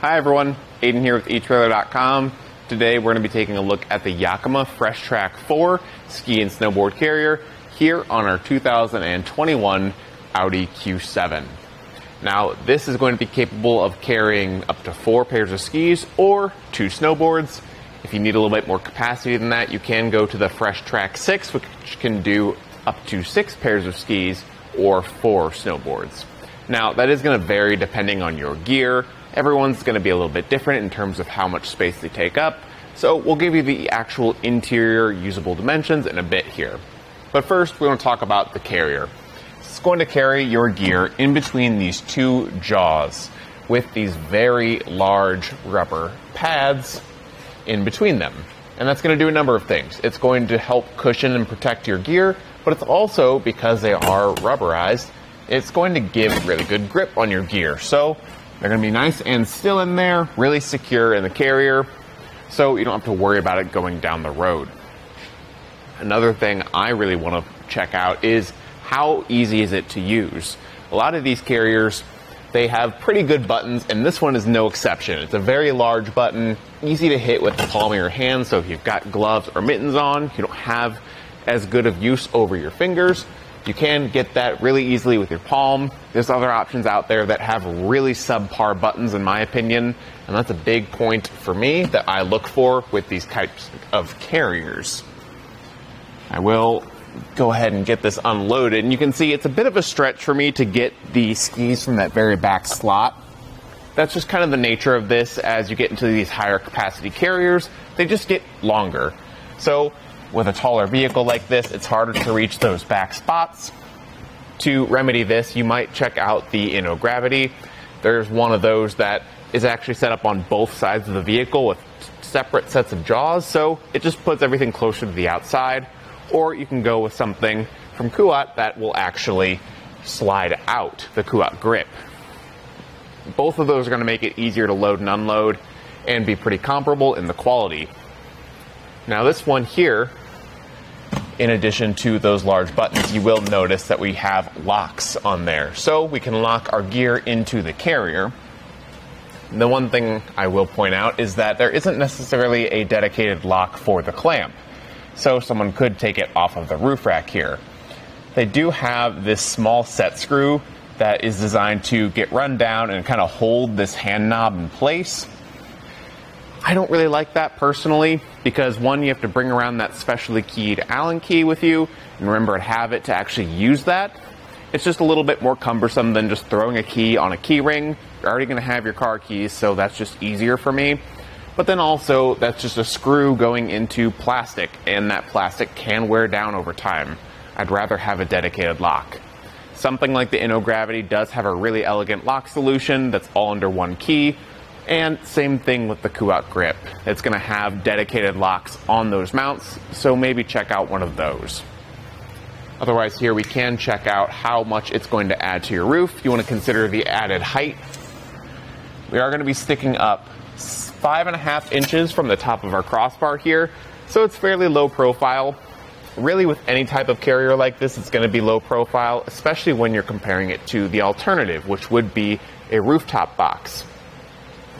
Hi everyone, Aiden here with eTrailer.com. Today we're going to be taking a look at the Yakima FreshTrack 4 ski and snowboard carrier here on our 2021 Audi Q7. Now this is going to be capable of carrying up to four pairs of skis or two snowboards. If you need a little bit more capacity than that, you can go to the FreshTrack 6 which can do up to six pairs of skis or four snowboards. Now that is going to vary depending on your gear, Everyone's going to be a little bit different in terms of how much space they take up, so we'll give you the actual interior usable dimensions in a bit here. But first, we want to talk about the carrier. It's going to carry your gear in between these two jaws with these very large rubber pads in between them. And that's going to do a number of things. It's going to help cushion and protect your gear, but it's also, because they are rubberized, it's going to give really good grip on your gear. So they're going to be nice and still in there, really secure in the carrier, so you don't have to worry about it going down the road. Another thing I really want to check out is how easy is it to use? A lot of these carriers, they have pretty good buttons, and this one is no exception. It's a very large button, easy to hit with the palm of your hand, so if you've got gloves or mittens on, you don't have as good of use over your fingers. You can get that really easily with your palm. There's other options out there that have really subpar buttons, in my opinion, and that's a big point for me that I look for with these types of carriers. I will go ahead and get this unloaded, and you can see it's a bit of a stretch for me to get the skis from that very back slot. That's just kind of the nature of this as you get into these higher capacity carriers, they just get longer. So with a taller vehicle like this, it's harder to reach those back spots. To remedy this, you might check out the InnoGravity. There's one of those that is actually set up on both sides of the vehicle with separate sets of jaws, so it just puts everything closer to the outside. Or you can go with something from Kuat that will actually slide out the Kuat grip. Both of those are going to make it easier to load and unload and be pretty comparable in the quality. Now this one here in addition to those large buttons, you will notice that we have locks on there. So we can lock our gear into the carrier. The one thing I will point out is that there isn't necessarily a dedicated lock for the clamp. So someone could take it off of the roof rack here. They do have this small set screw that is designed to get run down and kind of hold this hand knob in place. I don't really like that personally because one, you have to bring around that specially keyed Allen key with you and remember to have it to actually use that. It's just a little bit more cumbersome than just throwing a key on a key ring. You're already going to have your car keys, so that's just easier for me. But then also, that's just a screw going into plastic, and that plastic can wear down over time. I'd rather have a dedicated lock. Something like the InnoGravity does have a really elegant lock solution that's all under one key, and same thing with the Kuat grip. It's going to have dedicated locks on those mounts, so maybe check out one of those. Otherwise, here we can check out how much it's going to add to your roof. You want to consider the added height. We are going to be sticking up five and a half inches from the top of our crossbar here, so it's fairly low profile. Really, with any type of carrier like this, it's going to be low profile, especially when you're comparing it to the alternative, which would be a rooftop box.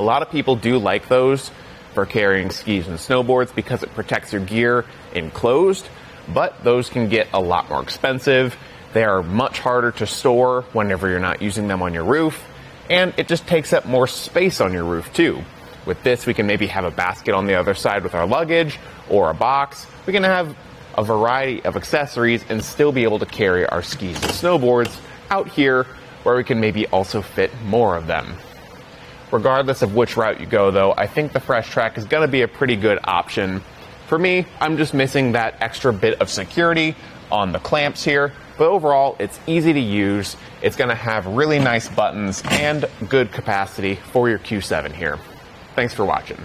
A lot of people do like those for carrying skis and snowboards because it protects your gear enclosed, but those can get a lot more expensive. They are much harder to store whenever you're not using them on your roof, and it just takes up more space on your roof too. With this, we can maybe have a basket on the other side with our luggage or a box. We can have a variety of accessories and still be able to carry our skis and snowboards out here where we can maybe also fit more of them. Regardless of which route you go, though, I think the FreshTrack is going to be a pretty good option. For me, I'm just missing that extra bit of security on the clamps here, but overall, it's easy to use. It's going to have really nice buttons and good capacity for your Q7 here. Thanks for watching.